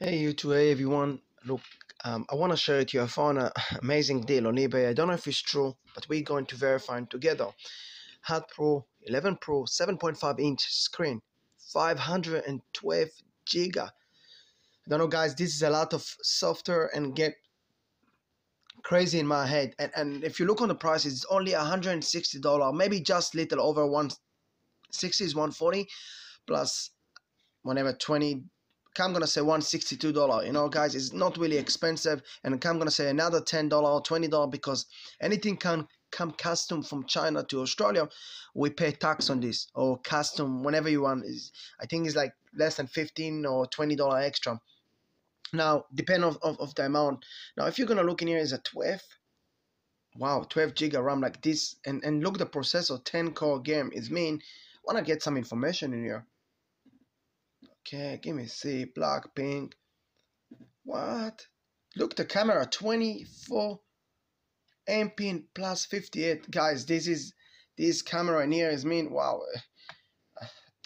Hey you two, hey everyone. Look, um, I want to share with you. I found an amazing deal on eBay. I don't know if it's true, but we're going to verify it together. Hat Pro 11 Pro 7.5 inch screen, 512 giga. I don't know, guys. This is a lot of software and get crazy in my head. And and if you look on the price, it's only 160 dollar, maybe just little over 160 is 140 plus whatever 20 I'm gonna say $162. You know, guys, it's not really expensive. And I'm gonna say another $10 or $20 because anything can come custom from China to Australia, we pay tax on this or custom whenever you want. Is I think it's like less than 15 or $20 extra. Now, depend of, of, of the amount. Now, if you're gonna look in here is a 12, wow, 12 giga RAM like this, and and look the processor, 10 core game is mean. Wanna get some information in here. Okay, give me C, black, pink. What? Look, the camera, 24 MP plus 58. Guys, this is, this camera here is mean, wow.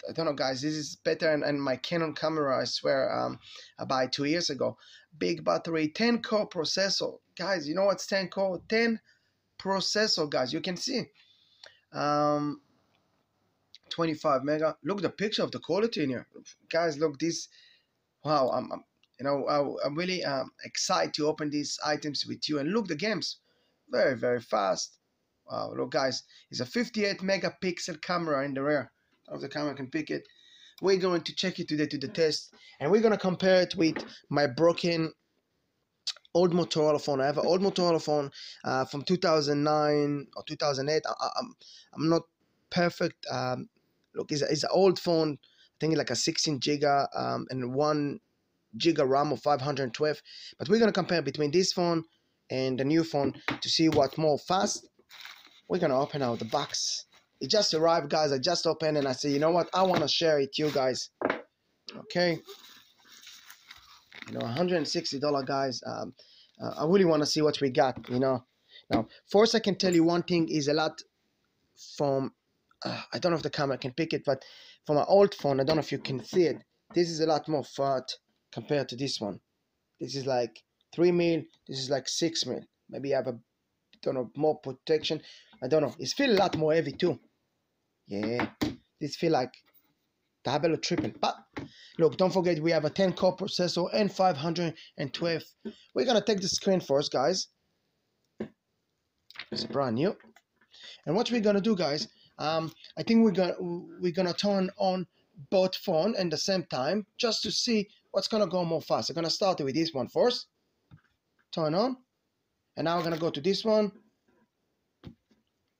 I don't know, guys, this is better than, my Canon camera, I swear, um, about two years ago. Big battery, 10 core processor. Guys, you know what's 10 core? 10 processor, guys, you can see. Um, 25 mega. Look the picture of the quality in here. Guys look this wow i'm, I'm you know I, am really um, excited to open these items with you. And look the games very very fast. Wow look guys it's a 58 megapixel camera in the rear. Of the camera can pick it. We're going to check it today to the test. And we're going to compare it with my broken old Motorola phone. I have an old Motorola phone uh, from 2009 or 2008. I, am I'm, I'm not perfect um, look it's, it's an old phone i think it's like a 16 giga um, and one giga ram of 512 but we're going to compare between this phone and the new phone to see what's more fast. We're going to open out the box. It just arrived guys. I just opened and i said you know what? I want to share it you guys. Okay. You know 160 dollar guys. Um, uh, i really want to see what we got you know. Now first i can tell you one thing is a lot from uh, I don't know if the camera can pick it, but for my old phone, I don't know if you can see it. This is a lot more fat compared to this one. This is like 3 mil, this is like 6 mil. Maybe I have a, don't know, more protection. I don't know. It's feel a lot more heavy too. Yeah, this feel like double or triple. But look, don't forget we have a 10 core processor and 512. We're gonna take the screen first, guys. It's brand new. And what we're gonna do, guys, um, I think we're gonna we're gonna turn on both phone at the same time just to see what's gonna go more fast. I'm gonna start with this one first. Turn on, and now we're gonna go to this one.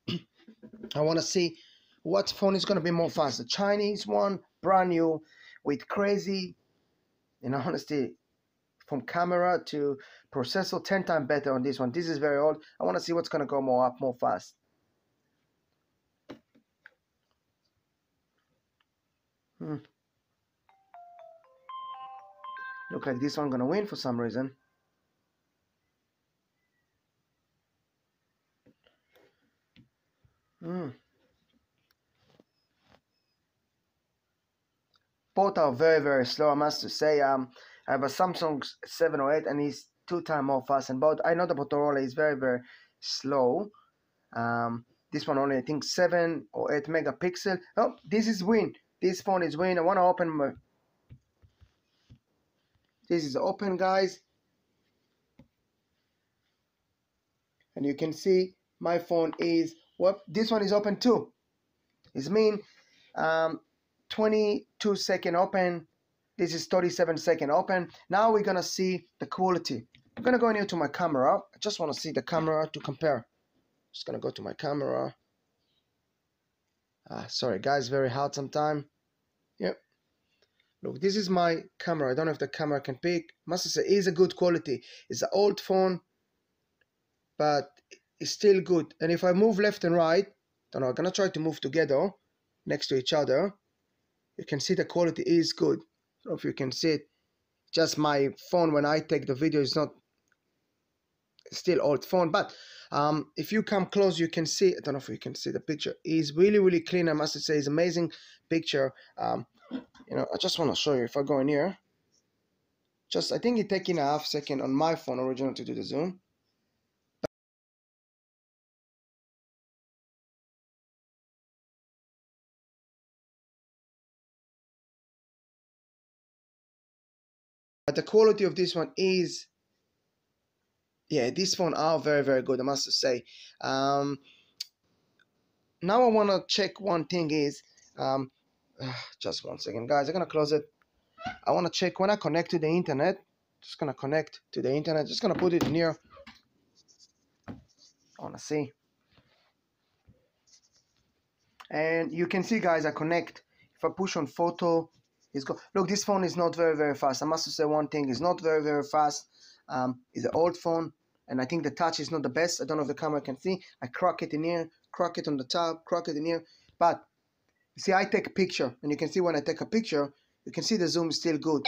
I want to see what phone is gonna be more fast. The Chinese one, brand new, with crazy, in honesty, from camera to processor, 10 times better on this one. This is very old. I want to see what's gonna go more up more fast. Hmm. Look like this one gonna win for some reason. Hmm. Both are very very slow. I must say. Um, I have a Samsung 708 and he's two times more fast. And both I know the Motorola is very very slow. Um, this one only I think seven or eight megapixel. Oh, this is win. This phone is winning. I want to open my. This is open, guys. And you can see my phone is what this one is open too. It's mean um, 22 second open. This is 37 second open. Now we're gonna see the quality. I'm gonna go in here to my camera. I just want to see the camera to compare. Just gonna go to my camera. Ah, sorry guys, very hard sometime. Yep. Look, this is my camera. I don't know if the camera can pick. Must say it's a good quality. It's an old phone, but it's still good. And if I move left and right, don't know, I'm gonna try to move together next to each other. You can see the quality is good. So if you can see it, just my phone when I take the video is not still old phone, but um, if you come close, you can see. I don't know if you can see the picture. It's really, really clean. I must say, it's amazing picture. Um, you know, I just want to show you. If I go in here, just I think it taking a half second on my phone original to do the zoom but the quality of this one is yeah this phone are very very good I must say. Um, now I want to check one thing is um, just one second guys I'm gonna close it. I want to check when I connect to the internet just gonna connect to the internet just gonna put it here I want to see. And you can see guys I connect. If I push on photo it's go look this phone is not very very fast. I must say one thing it's not very very fast. Um, it's an old phone and I think the touch is not the best. I don't know if the camera can see. I crack it in here crack it on the top crack it in here. But you see I take a picture and you can see when I take a picture you can see the zoom is still good.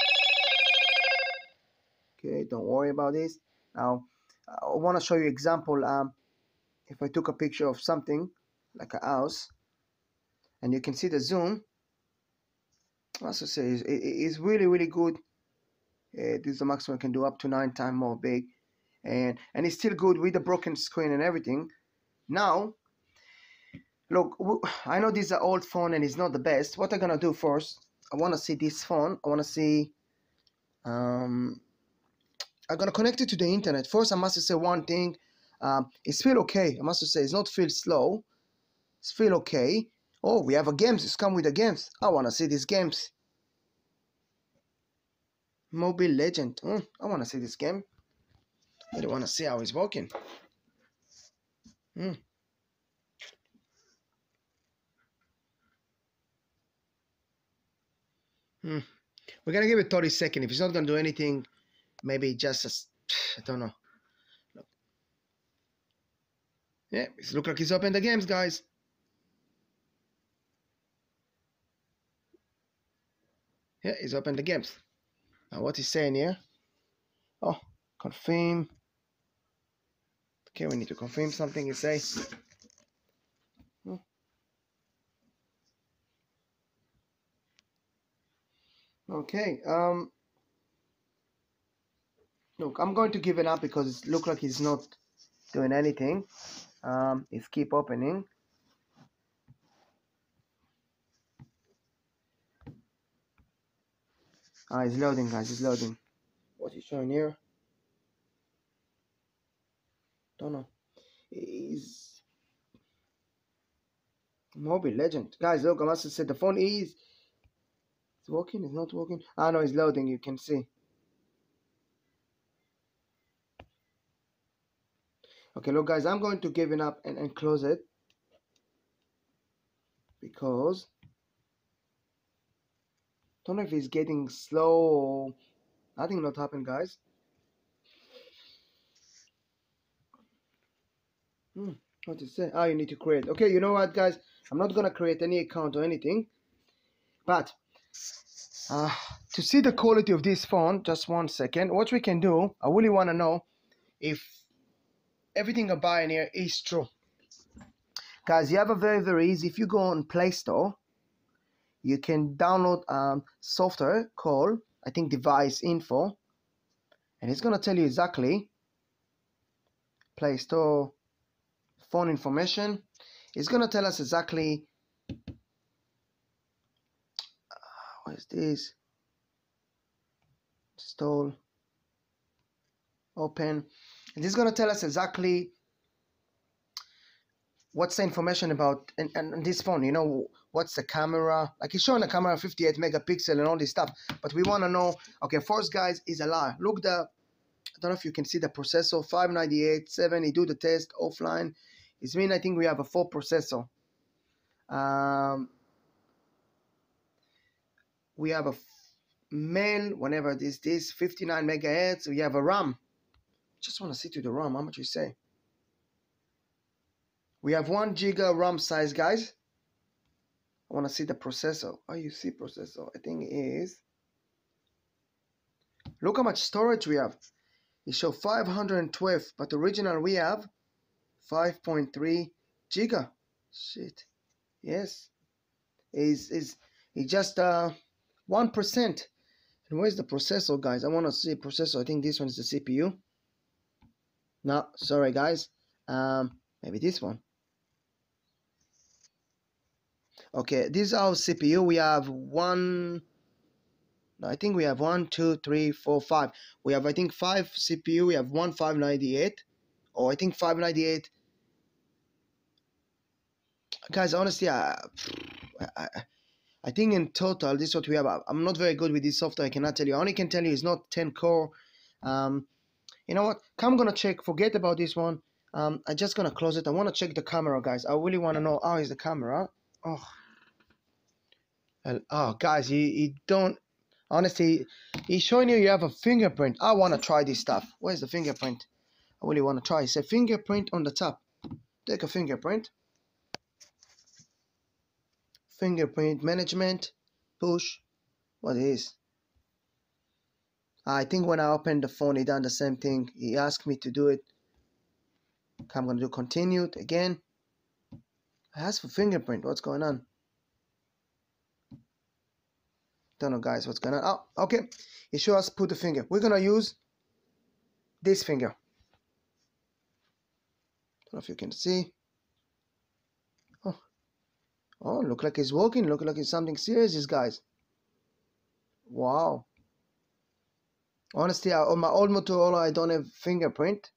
Okay don't worry about this. Now I want to show you example um, if I took a picture of something like a house and you can see the zoom. As I say it's, it's really really good. Uh, this is the maximum I can do up to nine times more big and and it's still good with the broken screen and everything. Now look I know this is an old phone and it's not the best. What I'm gonna do first I want to see this phone. I want to see um, I'm gonna connect it to the internet. First I must say one thing um, it's feel okay. I must say it's not feel slow. It's feel okay. Oh we have a games. It's come with the games. I want to see these games. Mobile Legend. Mm, I want to see this game I don't want to see how he's walking. mm. Hmm. We're gonna give it 30 seconds. If he's not gonna do anything, maybe just I don't know. Look. Yeah, it looks like he's opened the games, guys. Yeah, he's opened the games. Now what he's saying here? Oh, confirm. Okay, we need to confirm something. He say. Okay. Um. Look, I'm going to give it up because it looks like he's not doing anything. Um, it's keep opening. Ah, it's loading, guys. It's loading. What's he showing here? Don't know. Is Mobile Legend, guys. Look, I must have said the phone is it's working? It's not working? Ah, no, it's loading. You can see. Okay, look, guys, I'm going to give it up and, and close it because don't know if it's getting slow nothing not happened, guys. Hmm, what to say? Ah, you need to create. Okay, you know what, guys? I'm not gonna create any account or anything, but uh, to see the quality of this phone, just one second, what we can do, I really want to know if everything I buy in here is true. Guys, you have a very, very easy, if you go on Play Store, you can download um, software called, I think, Device Info, and it's to tell you exactly Play Store phone information. It's to tell us exactly uh, what is this install open and this is to tell us exactly what's the information about and, and this phone you know what's the camera like it's showing a camera 58 megapixel and all this stuff but we want to know okay first guys is a lie look the I don't know if you can see the processor 598 7 do the test offline it's mean I think we have a full processor um, we have a male whenever this this 59 megahertz we have a ram. Just want to see to the ram how much you say? We have one giga ram size guys. I want to see the processor oh you see processor i think is. Look how much storage we have. It show 512 but the original we have 5.3 giga shit yes is is it just uh 1%. And where's the processor, guys? I want to see processor. I think this one is the CPU. No, sorry, guys. Um, maybe this one. Okay, this is our CPU. We have one. I think we have one, two, three, four, five. We have, I think, five CPU. We have one 598. Or oh, I think 598. Guys, honestly, I, I, I think in total, this is what we have. I'm not very good with this software. I cannot tell you. I only can tell you it's not 10 core. Um, you know what? I'm gonna check. Forget about this one. Um, I'm just gonna close it. I want to check the camera, guys. I really want to know how is the camera. Oh, and, oh, guys, you, you don't. Honestly, he's showing you you have a fingerprint. I want to try this stuff. Where's the fingerprint? I really want to try. A fingerprint on the top. Take a fingerprint. Fingerprint management. Push. What is? I think when I opened the phone, he done the same thing. He asked me to do it. I'm gonna do continued again. I asked for fingerprint. What's going on? Don't know, guys, what's going on. Oh, okay. It shows us put the finger. We're gonna use this finger. Don't know if you can see. Oh, oh, look like it's working. Look like it's something serious, guys. Wow. Honestly, on my old Motorola, I don't have fingerprint.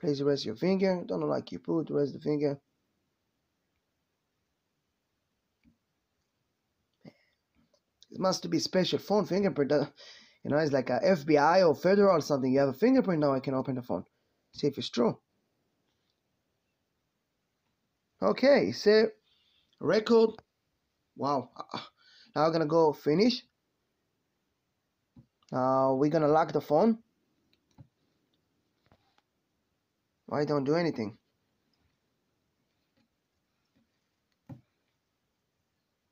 Please raise your finger. Don't like you put, raise the finger. It must be special phone fingerprint. Uh, you know, it's like a FBI or federal or something. You have a fingerprint now. I can open the phone. See if it's true. Okay, so record. Wow. Uh, now I'm gonna go finish. Uh, we're gonna lock the phone. Why don't do anything?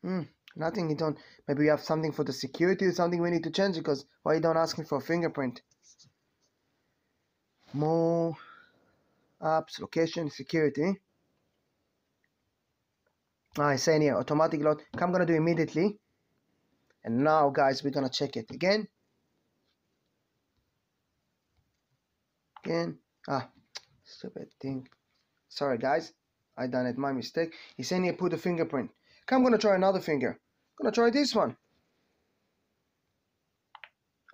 Hmm, nothing. You don't. Maybe you have something for the security or something we need to change because why you don't ask me for a fingerprint? More apps, location, security. I say here. Automatic load. I'm gonna do immediately. And now, guys, we're gonna check it again. again. Ah stupid thing. Sorry guys. I done it. My mistake. He's saying here put a fingerprint. I'm gonna try another finger. I'm gonna try this one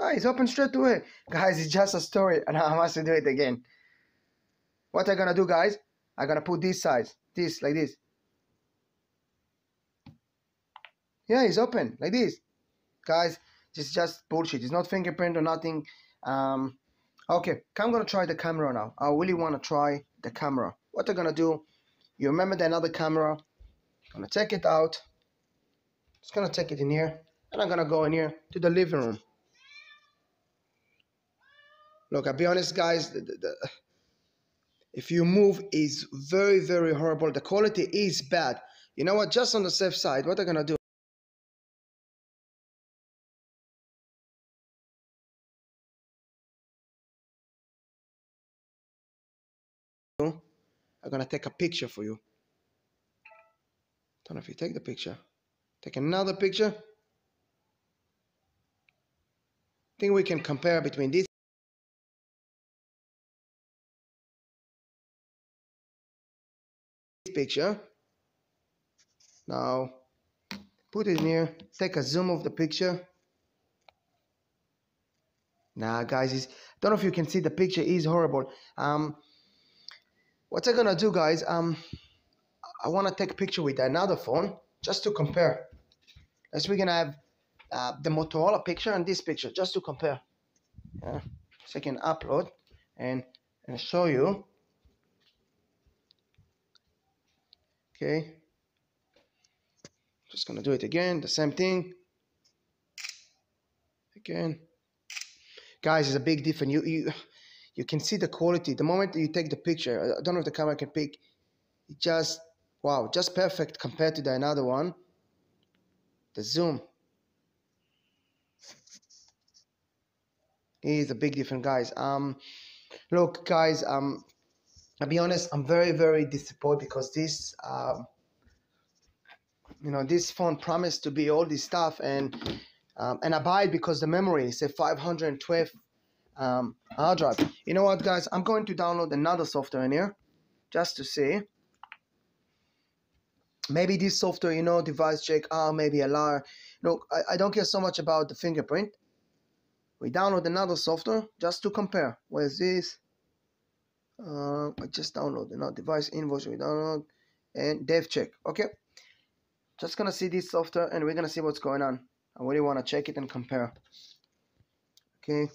it's open straight away guys it's just a story and I must do it again what I'm gonna do guys I'm gonna put this size this like this yeah it's open like this guys this is just bullshit it's not fingerprint or nothing um Okay, I'm gonna try the camera now. I really wanna try the camera. What I'm gonna do, you remember the another camera? I'm gonna take it out. Just gonna take it in here, and I'm gonna go in here to the living room. Look, I'll be honest, guys. The, the, the, if you move, is very, very horrible. The quality is bad. You know what? Just on the safe side, what I'm gonna do. I'm gonna take a picture for you. Don't know if you take the picture. Take another picture. I think we can compare between this picture. Now put it in here. Take a zoom of the picture. Nah, guys, don't know if you can see the picture is horrible. Um, what I'm gonna do guys um I want to take a picture with another phone just to compare as we're gonna have uh, the Motorola picture and this picture just to compare yeah so I can upload and and show you okay just gonna do it again the same thing again guys it's a big difference you you you can see the quality. The moment you take the picture, I don't know if the camera can pick, it just, wow, just perfect compared to the another one. The zoom. is a big difference, guys. Um, look, guys, um, I'll be honest, I'm very, very disappointed because this, um, you know this phone promised to be all this stuff and um, and I buy it because the memory is a 512 um, hard drive. You know what, guys? I'm going to download another software in here just to see. Maybe this software, you know, device check, ah, maybe a liar. No, I, I don't care so much about the fingerprint. We download another software just to compare. Where's this? Uh, I just download another device invoice. We download and dev check. Okay, just gonna see this software and we're gonna see what's going on. I really want to check it and compare. Okay.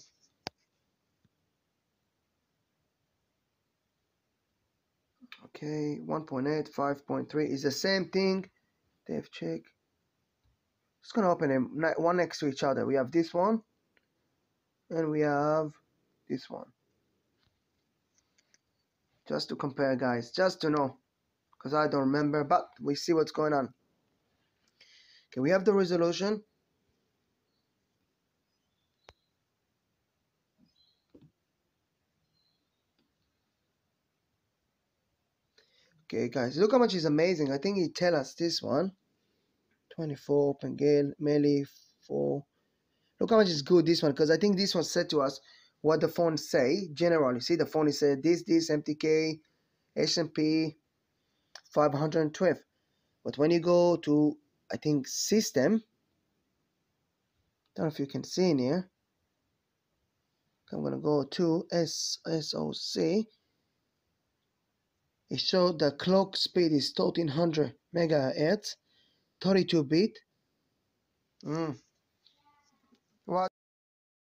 Okay, 1.8, 5.3 is the same thing. Dev check. Just gonna open them one next to each other. We have this one and we have this one. Just to compare, guys, just to know, because I don't remember, but we see what's going on. Okay, we have the resolution. Okay, guys, look how much is amazing. I think he tell us this one. 24, Pengale, Melee, 4. Look how much is good this one, because I think this one said to us what the phone say generally. See, the phone is said this, this, MTK, S&P, 512. But when you go to, I think, system, don't know if you can see in here. I'm gonna go to SOC it showed the clock speed is 1300 megahertz, 32 bit. Mm. What?